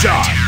shot.